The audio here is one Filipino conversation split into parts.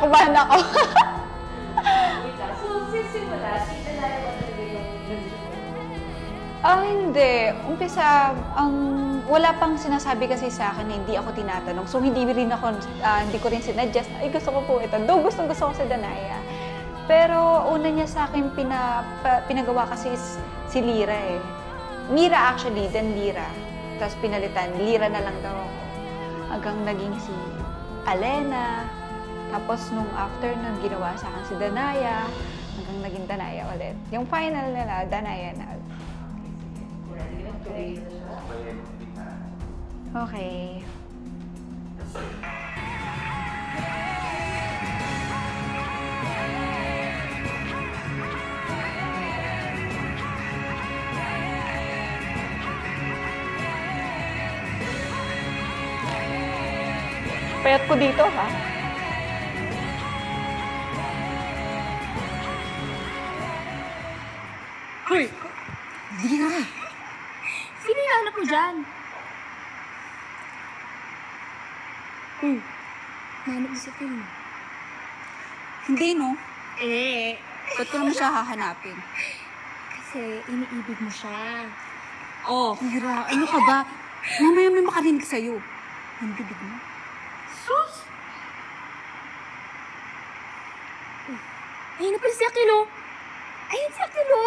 kinakabahan ako. So, since simula, si Danaya ba talaga yung Ah, hindi. Umpisa, ang wala pang sinasabi kasi sa akin na hindi ako tinatanong. So, hindi rin ako, ah, hindi ko rin sinadjust na, ay, gusto ko po ito. Do, gustong gusto ko si Danaya. Pero, una niya sa akin pina, pa- pinagawa kasi is si Lira eh. Mira actually, then Lira. Tapos pinalitan, Lira na lang daw ako. Hanggang naging si Alena. Tapos, nung after nun, ginawa sa akin si Danaya. Hanggang naging Danaya ulit. Yung final nila, Danaya na. Okay. Payat ko dito, ha? Hoy! Lira! Sino yung anak mo dyan? Hmm. Nahanap mo si Phil. Hindi, no? Eh, Ba't ko naman siya hahanapin? kasi iniibig mo siya. Oh, Lira, ano ka ba? Mamaya may makarinig sa'yo. Ang bibig mo. Sus! Ayun na pala si Akilo. Ayun si Akilo.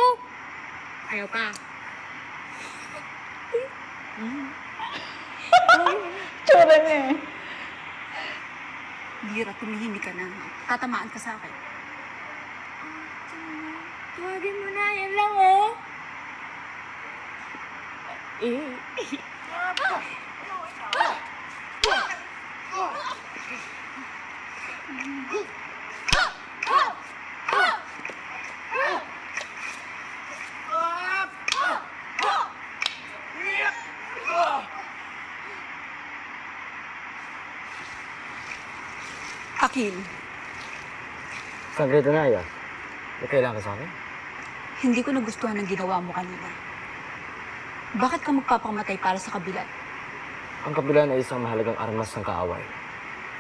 Ayaw pa. Tsura niya eh. Lira, tumihimik ka na. Tatamaan ka sa akin. Tuwagin mo na, yan lang oh. Eh. Akil, Sandra Danaya, may kailangan ka sa akin? hindi ko nagustuhan ang ginawa mo kanina. Bakit ka magpapamatay para sa kabilat? Ang kabilan ay isang mahalagang armas ng kaaway.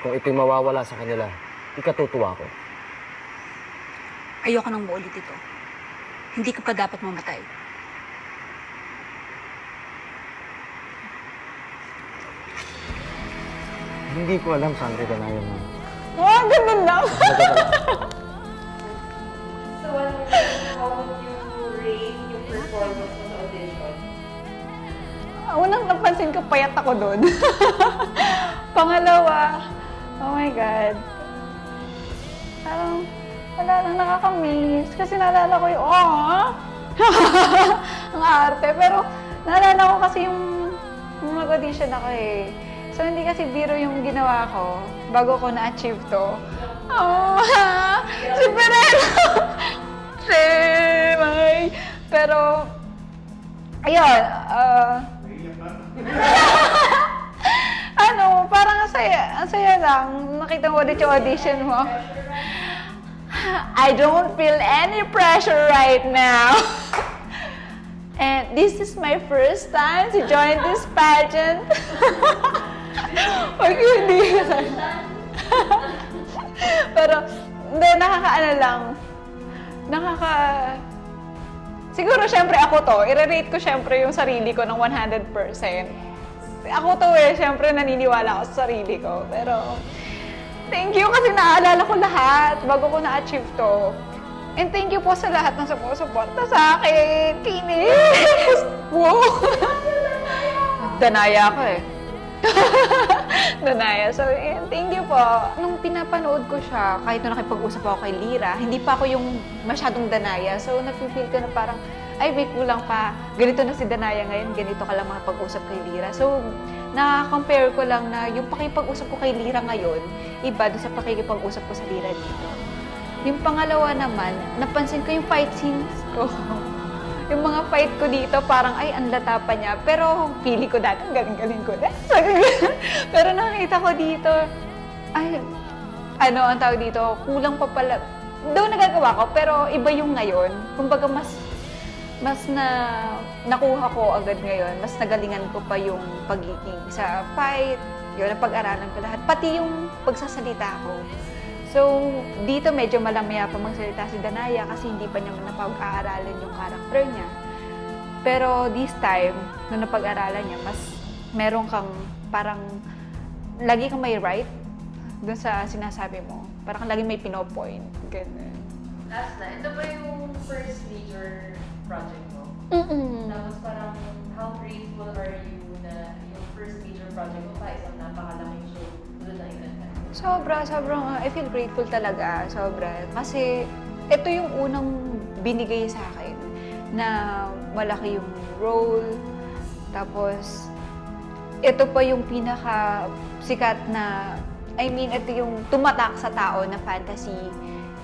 Kung ito'y mawawala sa kanila, ikatutuwa ko. Ayoko nang maulit ito. Hindi ka pa dapat mamatay. Hindi ko alam, Sandra Danaya, na lang. So, ano, how would you rate yung performance mo sa audition? Unang napansin ko, payat ako doon. Pangalawa, oh my God. Parang, wala lang nakakamiss. Kasi naalala ko yung, oh, ang arte. Pero, naalala ko kasi yung, yung mag-audition ako eh. So, hindi kasi biro yung ginawa ko bago ko na-achieve to. Oh, Perelo! si May. Pero, ayun, ah, ano, parang ang saya, ang saya lang. Nakita mo ulit yung audition mo. I don't feel any pressure right now. And this is my first time to join this pageant. Pag hindi hindi, nakakaano lang. Nakaka... Siguro, syempre, ako to. I-rate ko syempre yung sarili ko ng 100%. Ako to eh, syempre, naniniwala ako sa sarili ko. Pero, thank you kasi naaalala ko lahat bago ko na-achieve to. And thank you po sa lahat ng sumusuporta sa akin. Kinis! Wow! Danaya ako eh. Danaya. So, yun, thank you po. Nung pinapanood ko siya, kahit nung nakipag-usap ako kay Lira, hindi pa ako yung masyadong Danaya. So, nafe-feel ko na parang, ay, may kulang pa. Ganito na si Danaya ngayon, ganito ka lang makipag-usap kay Lira. So, na-compare ko lang na yung pakipag-usap ko kay Lira ngayon, iba doon sa pakikipag-usap ko sa Lira dito. Yung pangalawa naman, napansin ko yung fight scenes ko. yung mga fight ko dito, parang, ay, ang lata niya. Pero, pili ko dati, ang galing-galing ko. Pero nakita ko dito, ay, ano ang tawag dito, kulang pa pala. Daw nagagawa ko, pero iba yung ngayon. Kumbaga, mas mas na nakuha ko agad ngayon, mas nagalingan ko pa yung pagiging sa fight, yun, ang pag-aralan ko lahat. Pati yung pagsasalita ko. So, dito medyo malamaya pa magsalita si Danaya kasi hindi pa niya napag-aaralan yung character niya. Pero this time, nung napag-aralan niya, mas meron kang parang lagi kang may right dun sa sinasabi mo. Parang lagi may pinopoint. Ganun. Last na, ito ba yung first major project mo? Mm-mm. Tapos parang, how grateful are you na yung first major project mo pa isang napakalaking show doon na inantan? Sobra, sobrang, I feel grateful talaga, sobra. Kasi ito yung unang binigay sa akin na malaki yung role. Tapos, ito pa yung pinaka sikat na, I mean, ito yung tumatak sa tao na fantasy,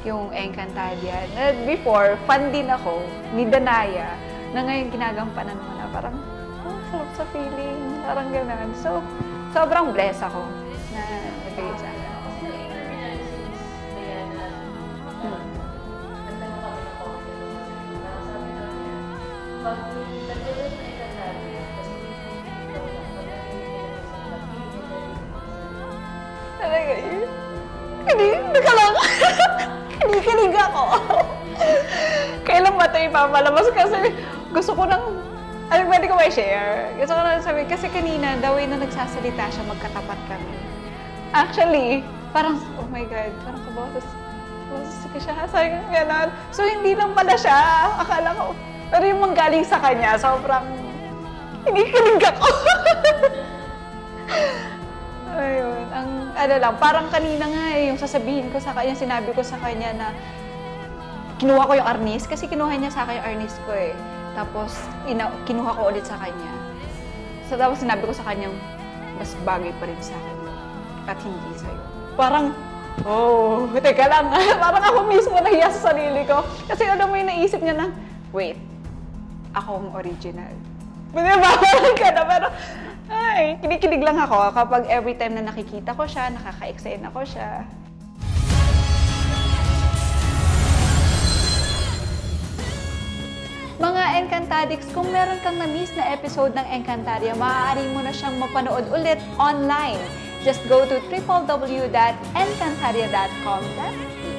yung Encantadia. Na before, fan din ako ni Danaya, na ngayon ginagampanan mo na parang, oh, sarap sa feeling, parang gano'n. So, sobrang blessed ako Talaga yun? Hindi, teka lang. Kinikilig ako. Kailan ba ito ipapalabas? Kasi gusto ko nang, ano, pwede ko may share? Gusto ko nang sabi, kasi kanina, the way na nagsasalita siya, magkatapat kami. Actually, parang, oh my God, parang kaboses. Kaboses ko siya. Sabi ko, gano'n. So, hindi lang pala siya. Akala ko, pero yung manggaling sa kanya, sobrang, kinikilig ako. Ayun, ang ano lang, parang kanina nga eh, yung sasabihin ko sa kanya, sinabi ko sa kanya na kinuha ko yung arnis, kasi kinuha niya sa akin yung arnis ko eh. Tapos, ina- kinuha ko ulit sa kanya. So, tapos sinabi ko sa kanya, mas bagay pa rin sa akin at hindi sa'yo. Parang, oh, teka lang, parang ako mismo nahiya sa sarili ko. Kasi ano mo yung naisip niya na, wait, ako ang original. Di ba? Parang gano'n, pero, ay, kinikilig lang ako kapag every time na nakikita ko siya, nakaka-excite ako siya. Mga Encantadix, kung meron kang na-miss na episode ng Encantadia, maaari mo na siyang mapanood ulit online. Just go to www.encantadia.com.ph